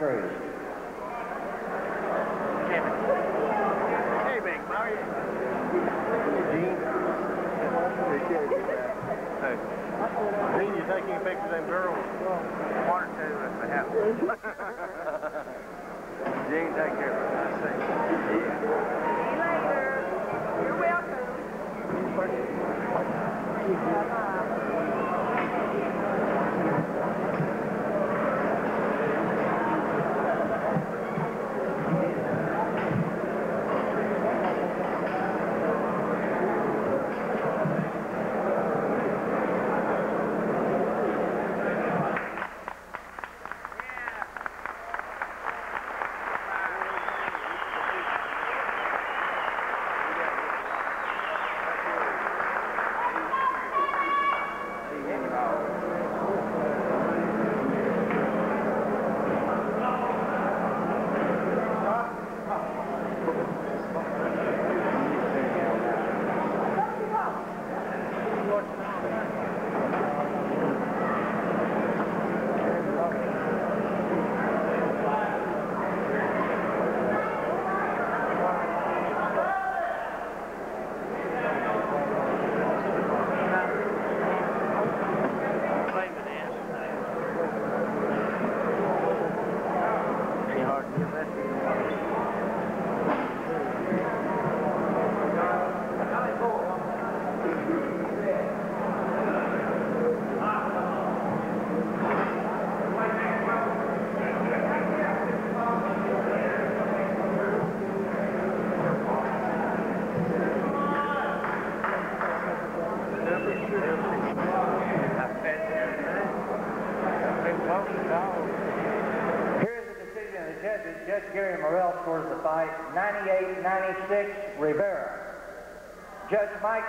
Cruz. Gene. Hey. Gene, you taking pictures of them girls? Or two if they have. Gene, take care of it. I see.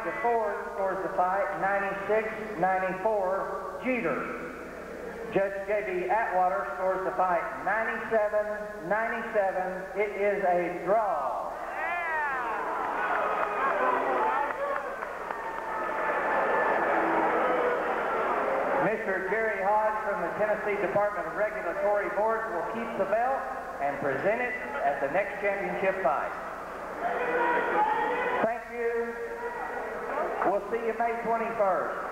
DeFord scores the fight 96-94 Jeter. Judge J.B. Atwater scores the fight 97-97. It is a draw. Mr. Jerry Hodge from the Tennessee Department of Regulatory Boards will keep the belt and present it at the next championship fight. Thank you. We'll see you May 21st.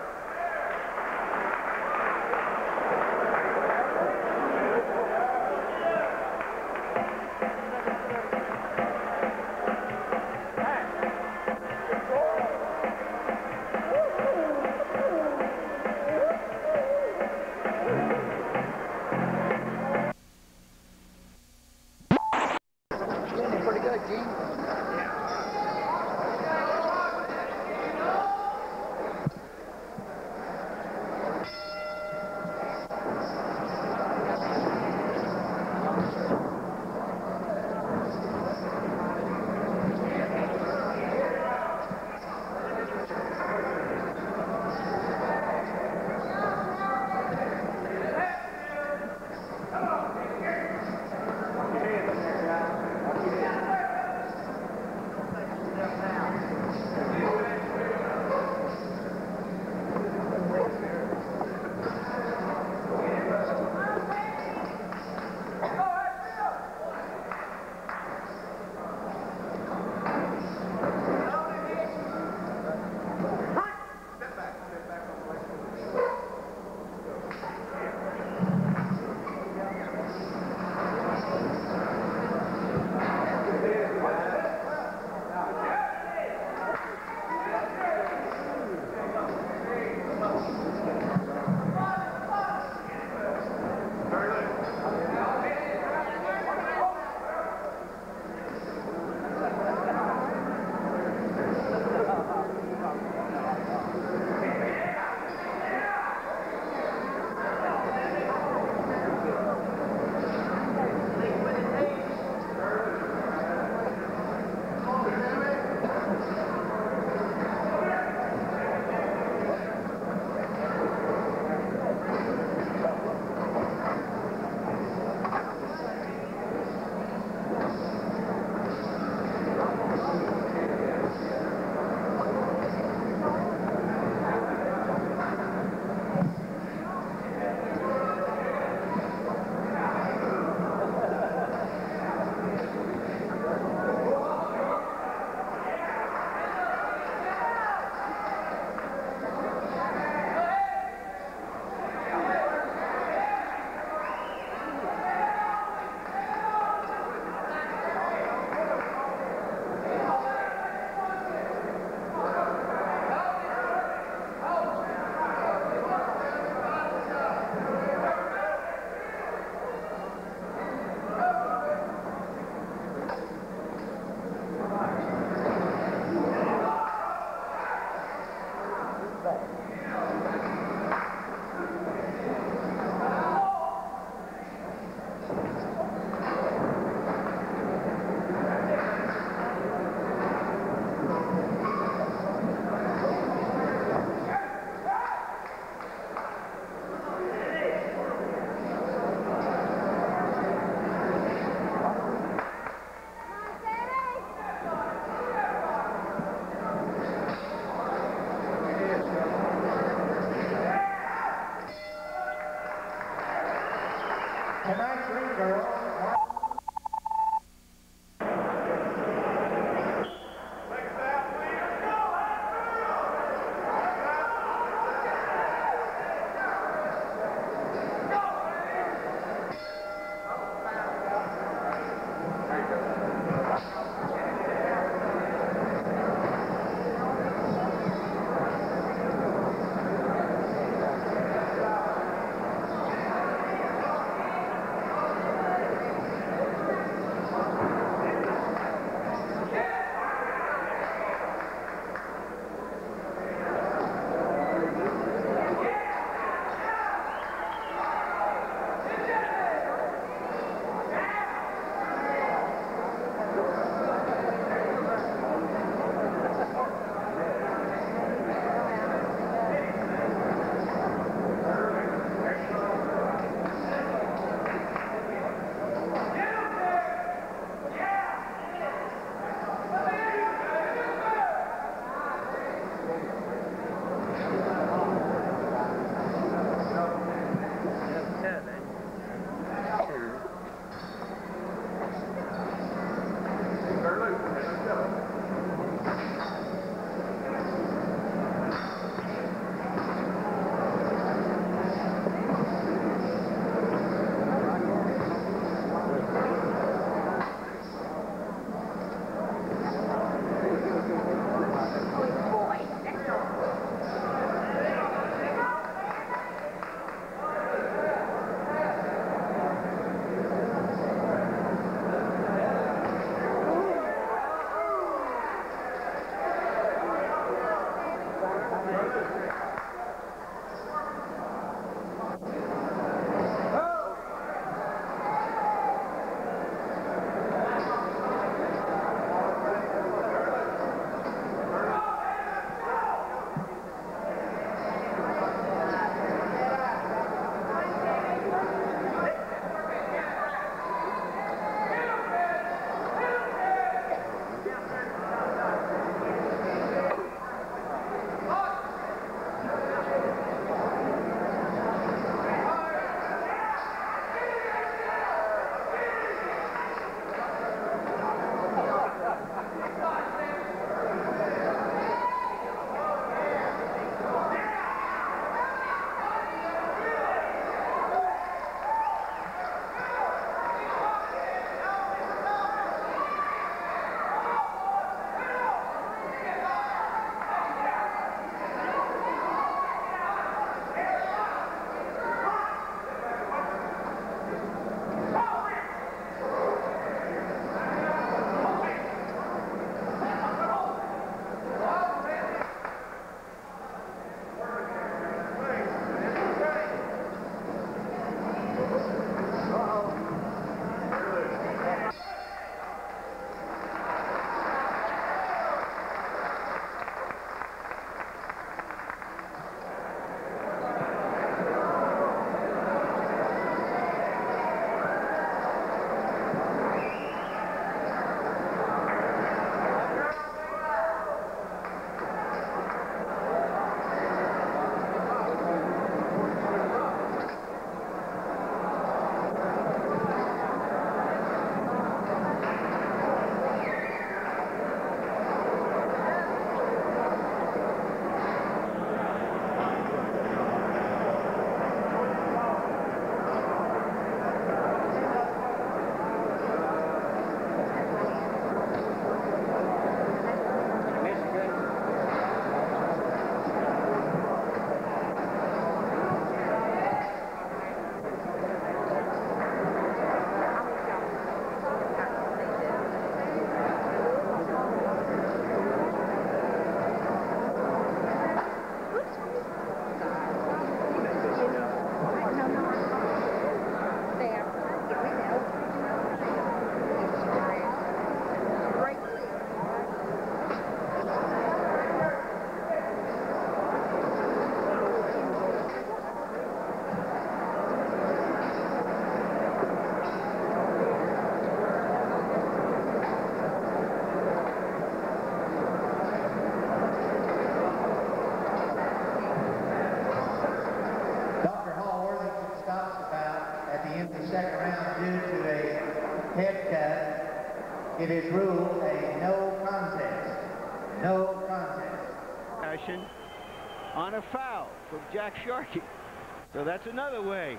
So that's another way.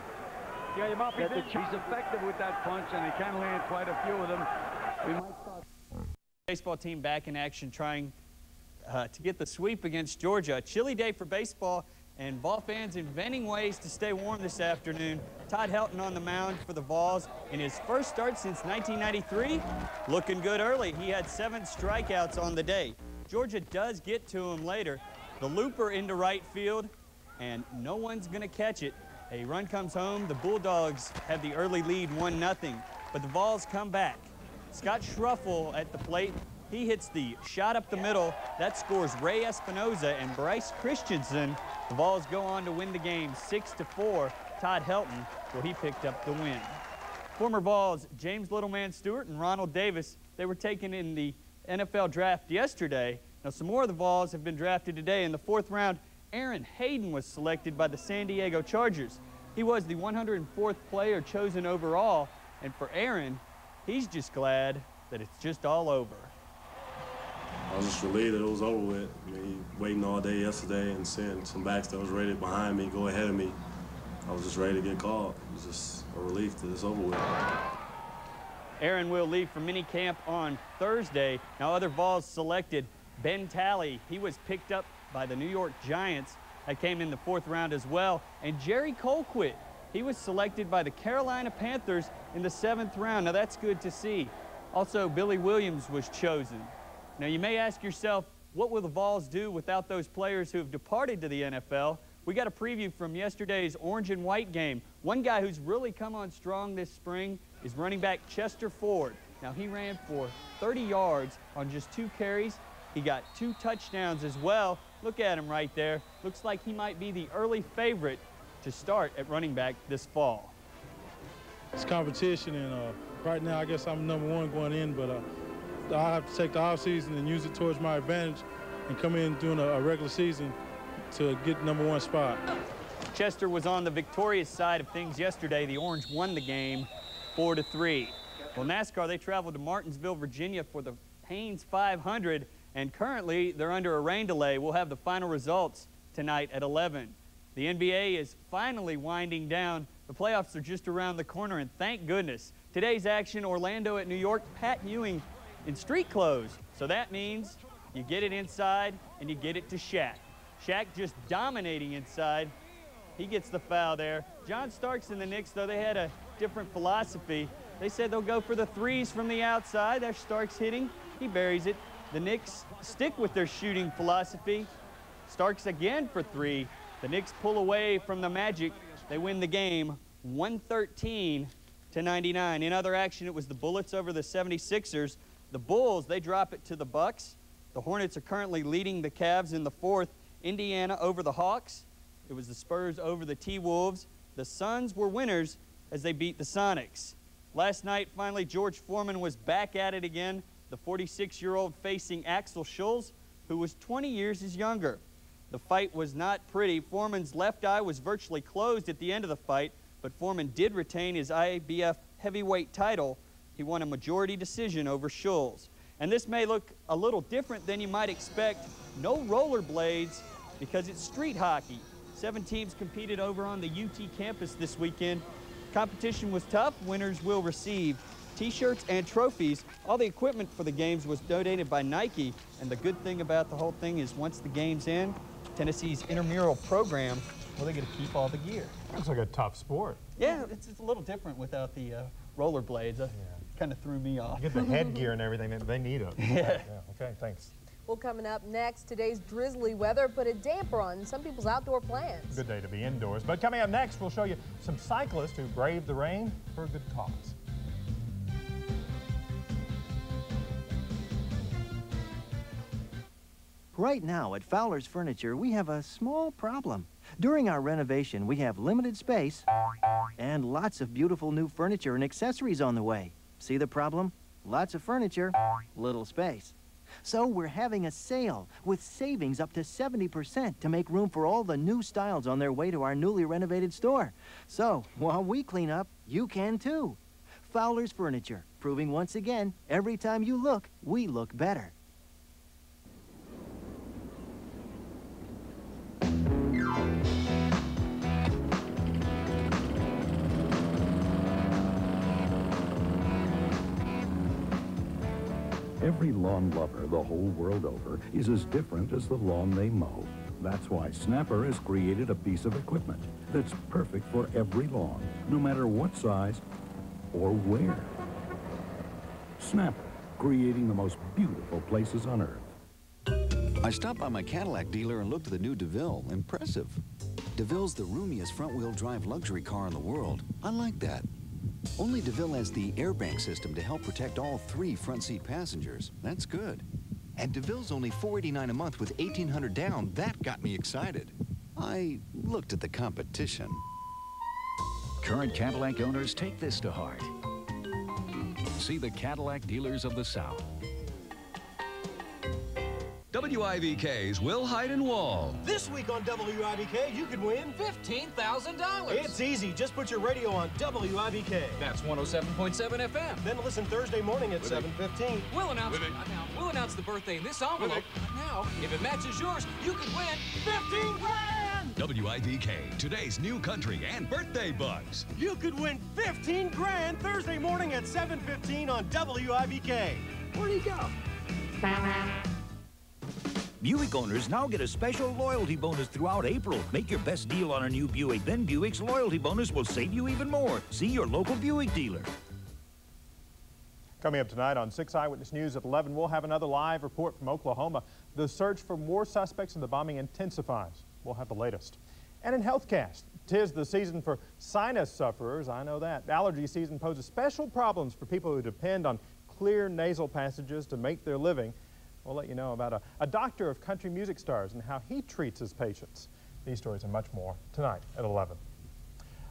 Yeah, you might be That the He's effective with that punch, and he can land quite a few of them. We might start. Baseball team back in action trying uh, to get the sweep against Georgia. A chilly day for baseball, and ball fans inventing ways to stay warm this afternoon. Todd Helton on the mound for the Vols in his first start since 1993. Looking good early. He had seven strikeouts on the day. Georgia does get to him later. The looper into right field, and no one's going to catch it. A run comes home. The Bulldogs have the early lead, 1-0. But the Vols come back. Scott Schroeffel at the plate. He hits the shot up the middle. That scores Ray Espinoza and Bryce Christensen. The Vols go on to win the game 6 to 4. Todd Helton, well, he picked up the win. Former Vols James Littleman Stewart and Ronald Davis, they were taken in the NFL draft yesterday. Now, some more of the Vols have been drafted today. In the fourth round, Aaron Hayden was selected by the San Diego Chargers. He was the 104th player chosen overall, and for Aaron, he's just glad that it's just all over. I was just relieved that it was over with. I mean, waiting all day yesterday and seeing some backs that was ready behind me, go ahead of me. I was just ready to get called. It was just a relief that it's over with. Aaron will leave for minicamp on Thursday. Now, other Vols selected Ben Talley. He was picked up by the New York Giants. That came in the fourth round as well. And Jerry Colquitt, he was selected by the Carolina Panthers in the seventh round. Now, that's good to see. Also, Billy Williams was chosen. Now, you may ask yourself, what will the Vols do without those players who have departed to the NFL? We got a preview from yesterday's orange and white game. One guy who's really come on strong this spring is running back Chester Ford. Now, he ran for 30 yards on just two carries. He got two touchdowns as well. Look at him right there. Looks like he might be the early favorite to start at running back this fall. It's competition, and uh, right now I guess I'm number one going in, but uh, I have to take the off season and use it towards my advantage and come in during a, a regular season to get number one spot. Chester was on the victorious side of things yesterday. The Orange won the game 4 to 3. Well, NASCAR, they traveled to Martinsville, Virginia for the Hanes 500, and currently they're under a rain delay. We'll have the final results tonight at 11. The NBA is finally winding down. The playoffs are just around the corner, and thank goodness. Today's action, Orlando at New York, Pat Ewing in street clothes. So that means you get it inside and you get it to Shaq. Shaq just dominating inside. He gets the foul there. John Starks and the Knicks, though, they had a different philosophy. They said they'll go for the threes from the outside. There's Starks hitting. He buries it. The Knicks stick with their shooting philosophy. Starks again for three. The Knicks pull away from the Magic. They win the game 113 to 99. In other action, it was the Bullets over the 76ers. The Bulls, they drop it to the Bucks. The Hornets are currently leading the Cavs in the fourth. Indiana over the Hawks. It was the Spurs over the T-Wolves. The Suns were winners as they beat the Sonics. Last night, finally, George Foreman was back at it again. The 46-year-old facing Axel Schulz, who was 20 years his younger. The fight was not pretty. Foreman's left eye was virtually closed at the end of the fight, but Foreman did retain his IBF heavyweight title. He won a majority decision over Schulz. And this may look a little different than you might expect. No rollerblades because it's street hockey. Seven teams competed over on the UT campus this weekend. Competition was tough. Winners will receive t-shirts and trophies. All the equipment for the games was donated by Nike. And the good thing about the whole thing is once the game's in, Tennessee's intramural program, well, they get to keep all the gear. Looks like a tough sport. Yeah, it's, it's a little different without the uh, rollerblades. Uh, Kind of threw me off. You get the headgear and everything, that they need it. Yeah. Okay, thanks. Well, coming up next, today's drizzly weather put a damper on some people's outdoor plans. Good day to be indoors. But coming up next, we'll show you some cyclists who braved the rain for a good cause. Right now at Fowler's Furniture, we have a small problem. During our renovation, we have limited space and lots of beautiful new furniture and accessories on the way. See the problem? Lots of furniture, little space. So we're having a sale with savings up to 70% to make room for all the new styles on their way to our newly renovated store. So while we clean up, you can too. Fowler's Furniture, proving once again, every time you look, we look better. Every lawn lover the whole world over is as different as the lawn they mow. That's why Snapper has created a piece of equipment that's perfect for every lawn, no matter what size or where. Snapper, creating the most beautiful places on earth. I stopped by my Cadillac dealer and looked at the new DeVille. Impressive. DeVille's the roomiest front-wheel drive luxury car in the world. I like that. Only DeVille has the airbag system to help protect all three front seat passengers. That's good. And DeVille's only 489 a month with 1800 down. That got me excited. I looked at the competition. Current Cadillac owners take this to heart. See the Cadillac dealers of the South. WIVK's Will Hyde Wall. This week on WIVK, you could win $15,000. It's easy. Just put your radio on WIVK. That's 107.7 FM. Then listen Thursday morning at 7.15. We'll announce, now, we'll announce the birthday in this envelope. Now, if it matches yours, you could win 15 grand! WIVK, today's new country and birthday bugs. You could win 15 grand Thursday morning at 7.15 on WIVK. Where do you go? Buick owners now get a special loyalty bonus throughout April. Make your best deal on a new Buick, then Buick's loyalty bonus will save you even more. See your local Buick dealer. Coming up tonight on 6 Eyewitness News at 11, we'll have another live report from Oklahoma. The search for more suspects in the bombing intensifies. We'll have the latest. And in HealthCast, tis the season for sinus sufferers, I know that. Allergy season poses special problems for people who depend on clear nasal passages to make their living. We'll let you know about a, a doctor of country music stars and how he treats his patients. These stories and much more tonight at 11.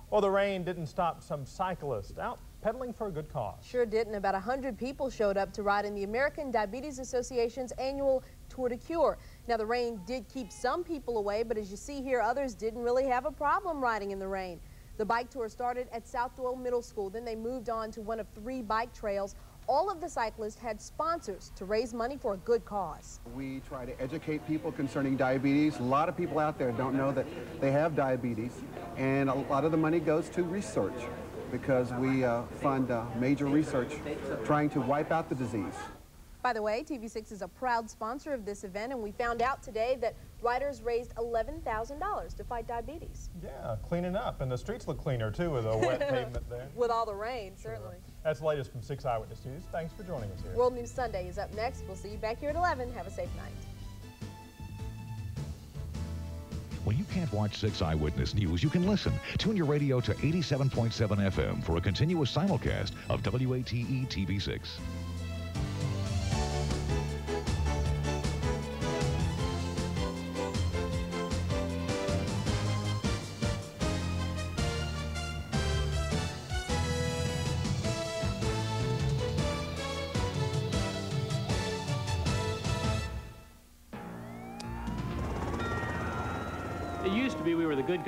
Well, the rain didn't stop some cyclists out pedaling for a good cause. Sure didn't. About 100 people showed up to ride in the American Diabetes Association's annual Tour de Cure. Now, the rain did keep some people away, but as you see here, others didn't really have a problem riding in the rain. The bike tour started at South Doyle Middle School. Then they moved on to one of three bike trails all of the cyclists had sponsors to raise money for a good cause. We try to educate people concerning diabetes. A lot of people out there don't know that they have diabetes, and a lot of the money goes to research because we uh, fund uh, major research trying to wipe out the disease. By the way, TV6 is a proud sponsor of this event, and we found out today that riders raised $11,000 to fight diabetes. Yeah, cleaning up, and the streets look cleaner, too, with a wet pavement there. With all the rain, sure. certainly. That's the latest from 6 Eyewitness News. Thanks for joining us here. World News Sunday is up next. We'll see you back here at 11. Have a safe night. When you can't watch 6 Eyewitness News, you can listen. Tune your radio to 87.7 FM for a continuous simulcast of WATE TV6. good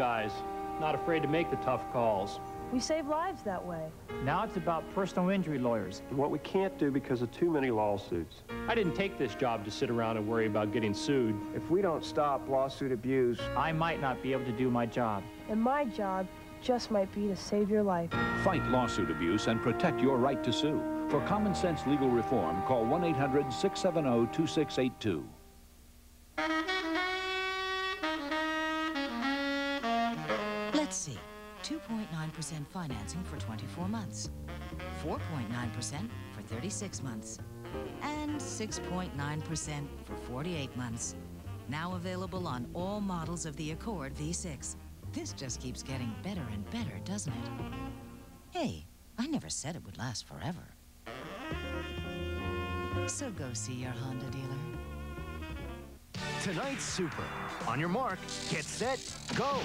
guys, not afraid to make the tough calls. We save lives that way. Now it's about personal injury lawyers. What we can't do because of too many lawsuits. I didn't take this job to sit around and worry about getting sued. If we don't stop lawsuit abuse, I might not be able to do my job. And my job just might be to save your life. Fight lawsuit abuse and protect your right to sue. For common sense legal reform, call 1-800-670-2682. Let's see. 2.9% financing for 24 months, 4.9% for 36 months, and 6.9% for 48 months. Now available on all models of the Accord V6. This just keeps getting better and better, doesn't it? Hey, I never said it would last forever. So go see your Honda dealer. Tonight's Super. On your mark, get set, go.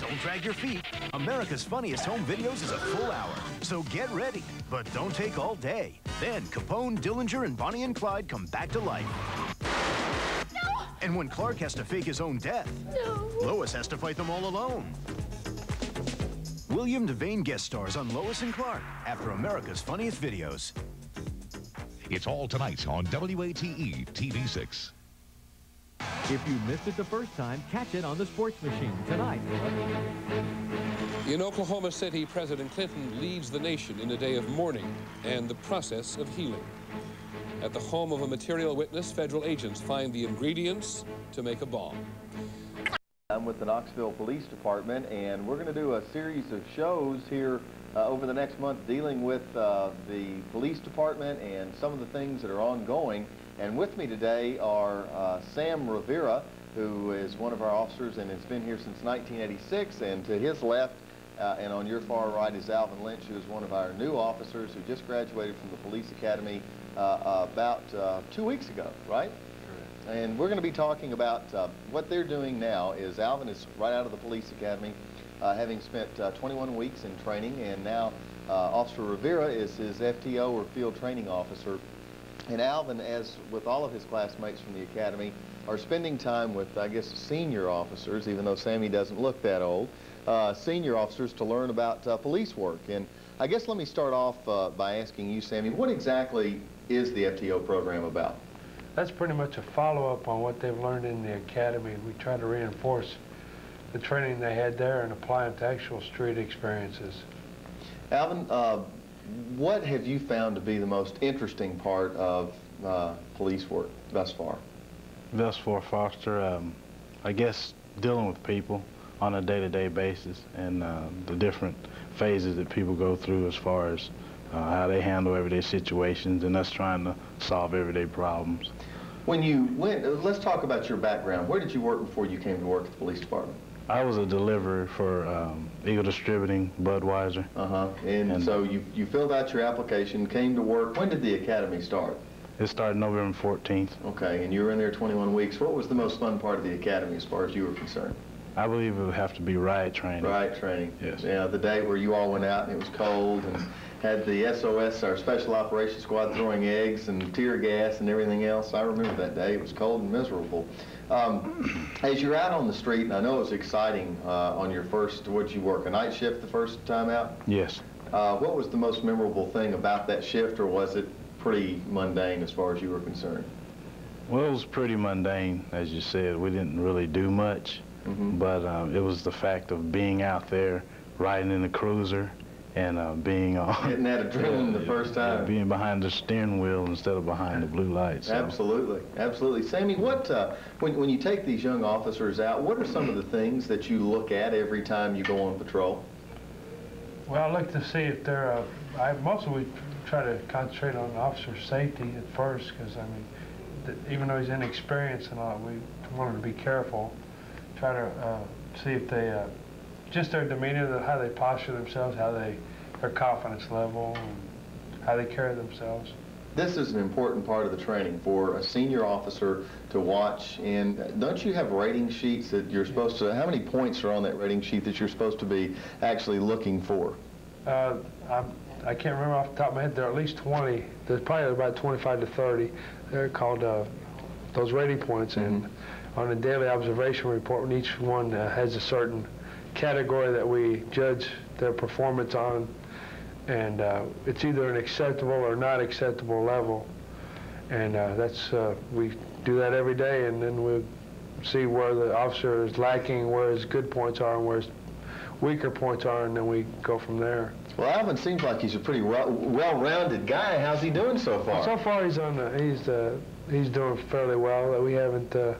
Don't drag your feet. America's Funniest Home Videos is a full hour, so get ready. But don't take all day. Then Capone, Dillinger, and Bonnie and Clyde come back to life. No! And when Clark has to fake his own death, no. Lois has to fight them all alone. William Devane guest stars on Lois and Clark after America's Funniest Videos. It's all tonight on WATE TV 6. If you missed it the first time, catch it on the sports machine tonight. In Oklahoma City, President Clinton leads the nation in a day of mourning and the process of healing. At the home of a material witness, federal agents find the ingredients to make a bomb. I'm with the Knoxville Police Department, and we're going to do a series of shows here uh, over the next month dealing with uh, the police department and some of the things that are ongoing. And with me today are uh, Sam Rivera, who is one of our officers and has been here since 1986, and to his left uh, and on your far right is Alvin Lynch, who is one of our new officers who just graduated from the police academy uh, about uh, two weeks ago, right? And we're going to be talking about uh, what they're doing now is Alvin is right out of the police academy, uh, having spent uh, 21 weeks in training, and now uh, Officer Rivera is his FTO or field training officer. And Alvin, as with all of his classmates from the academy, are spending time with, I guess, senior officers, even though Sammy doesn't look that old, uh, senior officers to learn about uh, police work. And I guess let me start off uh, by asking you, Sammy, what exactly is the FTO program about? That's pretty much a follow-up on what they've learned in the academy. We try to reinforce the training they had there and apply it to actual street experiences. Alvin, uh, what have you found to be the most interesting part of uh, police work thus far? Thus far, Foster, um, I guess dealing with people on a day-to-day basis and uh, the different phases that people go through as far as uh, how they handle everyday situations and us trying to solve everyday problems. When you went, let's talk about your background. Where did you work before you came to work at the police department? I was a deliverer for um, Eagle Distributing, Budweiser. Uh-huh. And, and, so you, you filled out your application, came to work. When did the academy start? It started November 14th. Okay, and you were in there 21 weeks. What was the most fun part of the academy as far as you were concerned? I believe it would have to be riot training. Riot training. Yes. Yeah, the day where you all went out and it was cold and had the SOS, our Special Operations Squad, throwing eggs and tear gas and everything else. I remember that day. It was cold and miserable. Um, as you're out on the street, and I know it was exciting uh, on your first, what you work, a night shift the first time out? Yes. Uh, what was the most memorable thing about that shift, or was it pretty mundane as far as you were concerned? Well, it was pretty mundane, as you said. We didn't really do much, mm -hmm. but um, it was the fact of being out there, riding in the cruiser, and uh, being uh, getting that adrenaline the first time, yeah, being behind the steering wheel instead of behind the blue lights. So. Absolutely, absolutely. Sammy, what uh, when when you take these young officers out, what are some of the things that you look at every time you go on patrol? Well, I look to see if they're. Uh, I mostly try to concentrate on officer safety at first, because I mean, even though he's inexperienced and all, we want him to be careful. Try to uh, see if they uh, just their demeanor, how they posture themselves, how they, their confidence level, and how they carry themselves. This is an important part of the training for a senior officer to watch. And don't you have rating sheets that you're supposed to, how many points are on that rating sheet that you're supposed to be actually looking for? Uh, I'm, I can't remember off the top of my head. There are at least 20. There's probably about 25 to 30. They're called uh, those rating points. Mm -hmm. And on a daily observation report, each one uh, has a certain category that we judge their performance on, and uh, it's either an acceptable or not acceptable level. And uh, that's uh, we do that every day, and then we see where the officer is lacking, where his good points are, and where his weaker points are, and then we go from there. Well, Alvin seems like he's a pretty well, well-rounded guy. How's he doing so far? So far, he's on the, he's uh, he's doing fairly well. We haven't uh,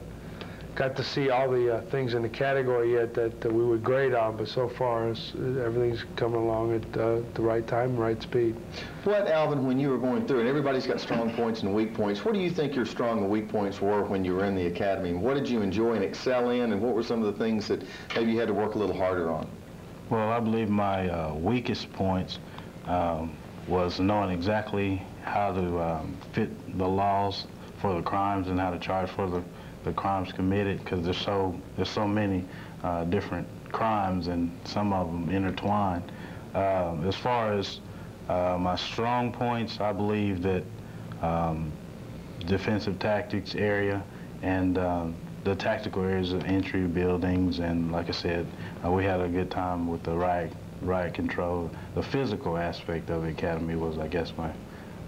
got to see all the uh, things in the category yet that uh, we would grade on, but so far everything's coming along at uh, the right time, right speed. What, Alvin, when you were going through, and everybody's got strong points and weak points, what do you think your strong and weak points were when you were in the academy? What did you enjoy and excel in, and what were some of the things that maybe you had to work a little harder on? Well, I believe my uh, weakest points um, was knowing exactly how to um, fit the laws for the crimes and how to charge for the the crimes committed because there's so there's so many uh, different crimes and some of them intertwined. Uh, as far as uh, my strong points, I believe that um, defensive tactics area and um, the tactical areas of entry buildings and like I said, uh, we had a good time with the riot riot control. The physical aspect of the academy was, I guess, my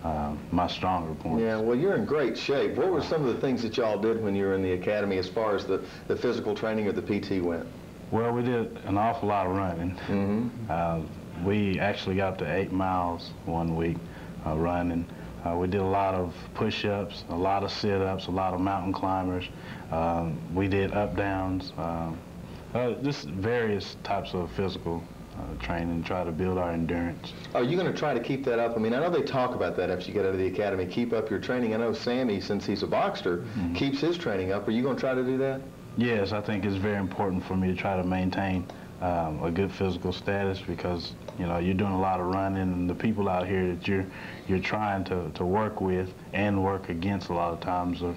uh, my stronger point. Yeah, well, you're in great shape. What were some of the things that y'all did when you were in the academy as far as the, the physical training or the PT went? Well, we did an awful lot of running. Mm-hmm. Uh, we actually got to eight miles one week uh, running. Uh, we did a lot of push-ups, a lot of sit-ups, a lot of mountain climbers. Um, we did up-downs, uh, uh, just various types of physical uh, training, try to build our endurance. Are you going to try to keep that up? I mean, I know they talk about that after you get out of the academy, keep up your training. I know Sammy, since he's a boxer, Mm-hmm. keeps his training up. Are you going to try to do that? Yes, I think it's very important for me to try to maintain um, a good physical status because you know you're doing a lot of running, and the people out here that you're you're trying to, to work with and work against a lot of times, are,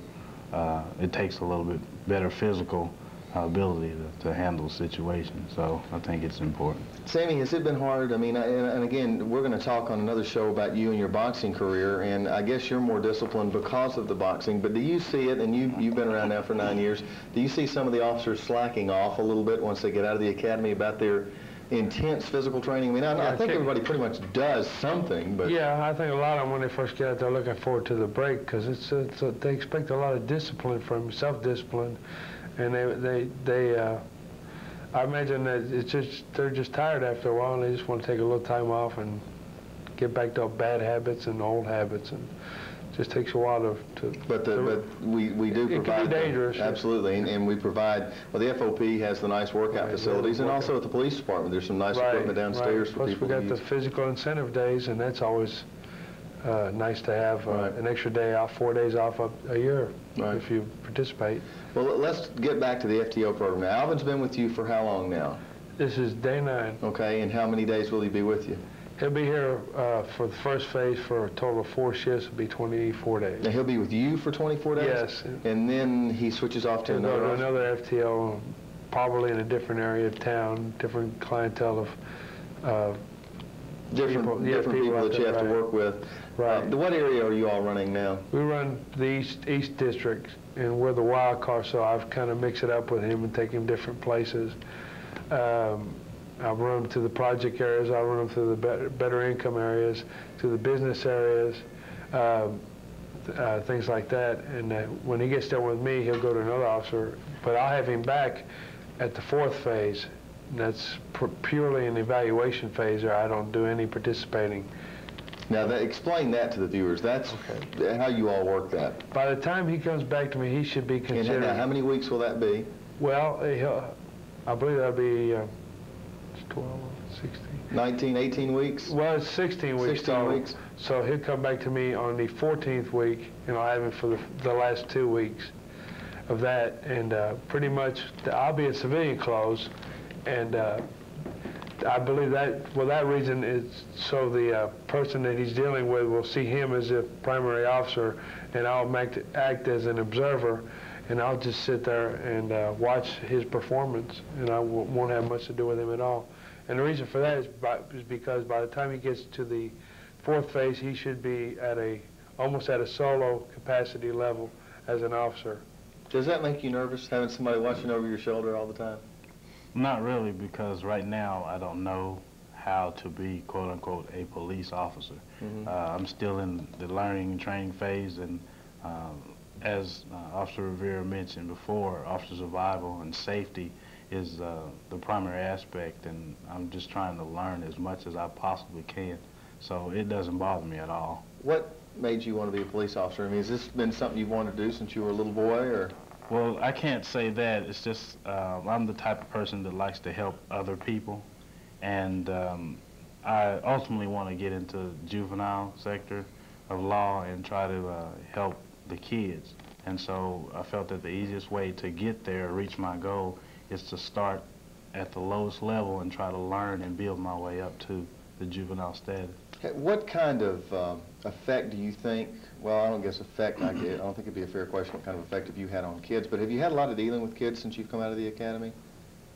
uh, it takes a little bit better physical ability to, to handle situations. So I think it's important. Sammy, has it been hard? I mean, I- and, and again, we're going to talk on another show about you and your boxing career, and I guess you're more disciplined because of the boxing, but do you see it, and you, you've been around now for nine years, do you see some of the officers slacking off a little bit once they get out of the academy about their intense physical training? I mean, I, Yeah, I think everybody pretty much does something, but... Yeah, I think a lot of them when they first get out, they're looking forward to the break because it's, it's a, they expect a lot of discipline from self-discipline, and they they they. Uh, I imagine that it's just they're just tired after a while and they just want to take a little time off and get back to bad habits and old habits and it just takes a while to. to But, the, to- but we, we do It can be provide... them. Absolutely, and, and we provide, well, the FOP has the nice workout Right, facilities, and workout. also at the police department, there's some nice Right, equipment downstairs right. for Plus people we to got the physical incentive days, and that's always uh, nice to have uh, an extra day off, four days off a, a year if you participate. Well, let's get back to the FTO program now. Alvin's been with you for how long now? This is day nine. Okay, and how many days will he be with you? He'll be here uh, for the first phase for a total of four shifts. It'll be 24 days. Now, he'll be with you for 24 days? Yes. And then he switches off to another to another FTO, probably in a different area of town, different clientele of uh, Different people, yeah, different people out that you have to right. work with. Right. Uh, what area are you all running now? We run the East, East District, and we're the wild card, so I've kind of mixed it up with him and take him different places. Um, I run him to the project areas, I run him to the better, better income areas, to the business areas, um, uh, things like that. And uh, when he gets done with me, he'll go to another officer, but I'll have him back at the fourth phase. And that's purely an evaluation phase, or I don't do any participating. Now, that, explain that to the viewers. That's how you all work that. By the time he comes back to me, he should be considered. now, how many weeks will that be? Well, he'll, I believe that'll be uh, 12, 16. 19, 18 weeks? Well, it's 16 weeks 16 total. weeks. So he'll come back to me on the 14th week, and I'll have him for the, the last two weeks of that. And uh, pretty much, I'll be in civilian clothes, and uh, I believe that, well, that reason is so the uh, person that he's dealing with will see him as a primary officer, and I'll act, act as an observer, and I'll just sit there and uh, watch his performance, and I w- won't have much to do with him at all. And the reason for that is, by, is because by the time he gets to the fourth phase, he should be at a almost at a solo capacity level as an officer. Does that make you nervous, having somebody watching over your shoulder all the time? Not really, because right now I don't know how to be quote unquote a police officer. Mhm. Uh, I'm still in the learning and training phase, and um, as uh, Officer Rivera mentioned before, officer survival and safety is uh, the primary aspect, and I'm just trying to learn as much as I possibly can. So it doesn't bother me at all. What made you want to be a police officer? I mean, has this been something you've wanted to do since you were a little boy, or? Well, I can't say that. It's just um, I'm the type of person that likes to help other people, and um, I ultimately want to get into juvenile sector of law and try to uh, help the kids. And so I felt that the easiest way to get there, reach my goal, is to start at the lowest level and try to learn and build my way up to the juvenile status. What kind of um, effect do you think, well, I don't guess effect, I, get, I don't think it'd be a fair question what kind of effect have you had on kids, but have you had a lot of dealing with kids since you've come out of the academy?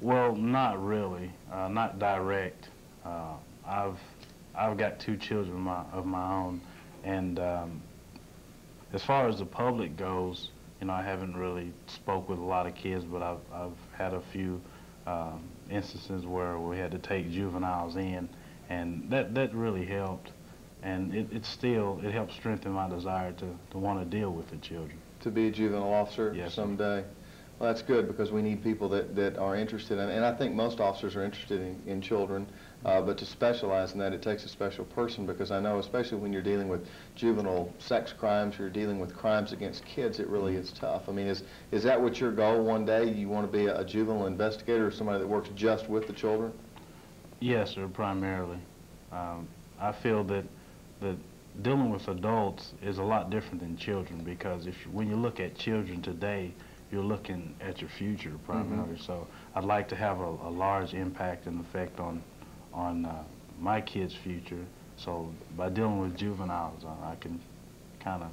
Well, not really, uh, not direct. Uh, I've I've got two children of my, of my own, and um, as far as the public goes, you know, I haven't really spoke with a lot of kids, but I've I've had a few um, instances where we had to take juveniles in, and that, that really helped. And it, it still, it helped strengthen my desire to, to want to deal with the children. To be a juvenile officer Yes, sir. someday? Well, that's good because we need people that, that are interested in, and I think most officers are interested in, in children, uh, but to specialize in that, it takes a special person because I know, especially when you're dealing with juvenile sex crimes, you're dealing with crimes against kids, it really is tough. I mean, is, is that what your goal one day? You want to be a, a juvenile investigator or somebody that works just with the children? Yes, sir, primarily. Um, I feel that, that dealing with adults is a lot different than children because if when you look at children today, you're looking at your future primarily. So I'd like to have a, a large impact and effect on, on uh, my kids' future. So by dealing with juveniles, uh, I can kind of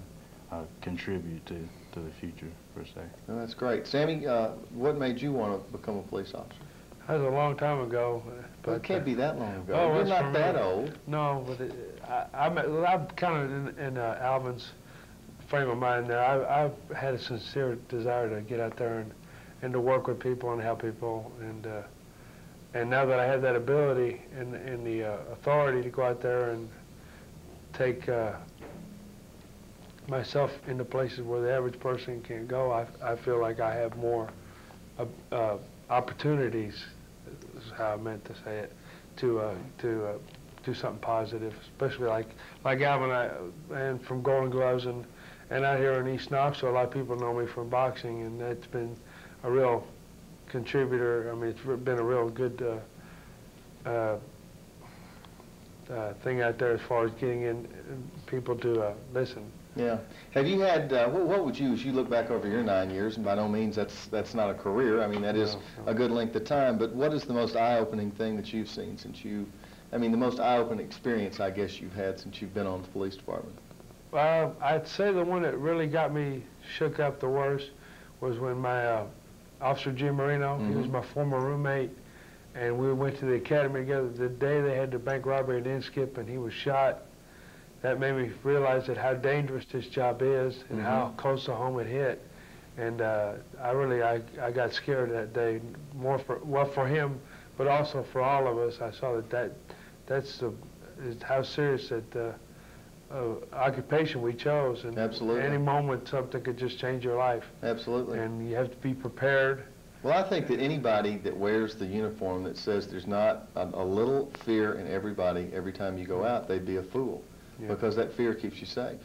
uh, contribute to, to the future per se. Well, that's great. Sammy, uh, what made you want to become a police officer? That was a long time ago. uh, Well, it can't uh, be that long ago. Oh, You're not that me. old. No, but it, I, I'm, I'm kind of in, in uh, Alvin's frame of mind there. I, I've had a sincere desire to get out there and, and to work with people and help people. And uh, and now that I have that ability and, and the uh, authority to go out there and take uh, myself into places where the average person can't go, I, I feel like I have more uh, uh, opportunities, is how I meant to say it, to uh, to do something positive, especially like like Alvin I, and from Golden Gloves and and out here in East Knoxville, a lot of people know me from boxing, and that's been a real contributor. I mean, it's been a real good uh, uh, uh, thing out there as far as getting in people to uh, listen. Yeah. Have you had, uh, what, what would you, as you look back over your nine years, and by no means that's, that's not a career, I mean, that is a good length of time, but what is the most eye-opening thing that you've seen since you, I mean, the most eye-opening experience, I guess, you've had since you've been on the police department? Uh, I'd say the one that really got me shook up the worst was when my uh, officer Jim Marino, he was Mhm. my former roommate, and we went to the academy together. The day they had the bank robbery at Inskip and he was shot, that made me realize that how dangerous this job is and how Mhm. close to home it hit. And uh, I really, I, I got scared that day, more for, well, for him, but also for all of us. I saw that, that that's the, how serious that uh, uh, occupation we chose. And Absolutely. any moment, something could just change your life. Absolutely. And you have to be prepared. Well, I think that anybody that wears the uniform that says there's not a, a little fear in everybody every time you go out, they'd be a fool, Yeah. because that fear keeps you safe.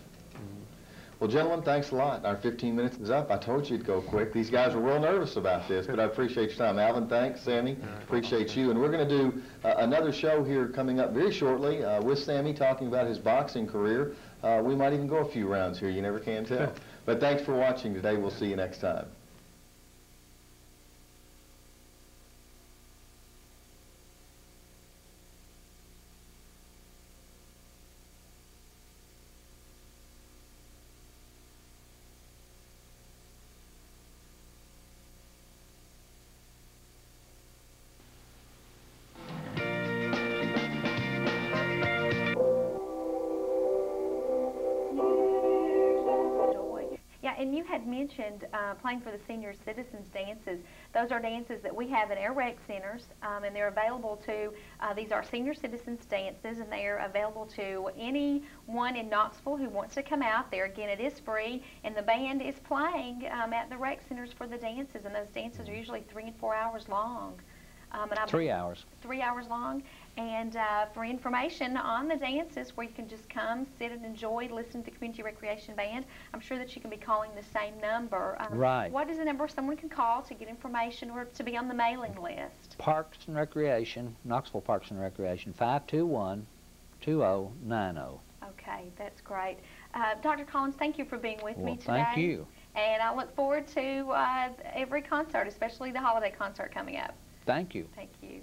Well, gentlemen, thanks a lot. Our 15 minutes is up. I told you it'd go quick. These guys were real nervous about this, but I appreciate your time. Alvin, thanks. Sammy, appreciate you. And we're going to do uh, another show here coming up very shortly uh, with Sammy talking about his boxing career. Uh, we might even go a few rounds here. You never can tell. But thanks for watching today. We'll see you next time. Mentioned uh, playing for the senior citizens dances. Those are dances that we have in our rec centers, um, and they're available to. Uh, these are senior citizens dances, and they are available to anyone in Knoxville who wants to come out there. Again, it is free, and the band is playing um, at the rec centers for the dances, and those dances are usually three and four hours long. Um, and I Three hours. three hours long. And uh, for information on the dances where you can just come, sit and enjoy, listen to the Community Recreation Band, I'm sure that you can be calling the same number. Um, Right. What is the number someone can call to get information or to be on the mailing list? Parks and Recreation, Knoxville Parks and Recreation, 521 2090. Okay, that's great. Uh, Dr. Collins, thank you for being with me today. thank you. And I look forward to uh, every concert, especially the holiday concert coming up. Thank you. Thank you.